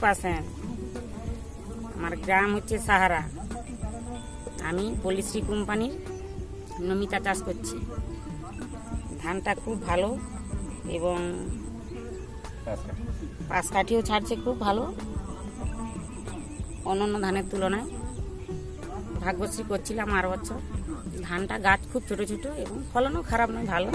Percent আমার গ্রাম হচ্ছে সাহারা। আমি পলিশ্রী কোম্পানির নমিতা চাষ করছি। ধানটা খুব ভালো এবং পাশ কাঠিও ছাড়ছে খুব ভালো। অন্যান্য ধানের তুলনায় ভাগ্যশ্রী করছিলাম আর বছর। ধানটা গাছ খুব ছোট ছোট এবং ফলনও খারাপ নয়, ভালো।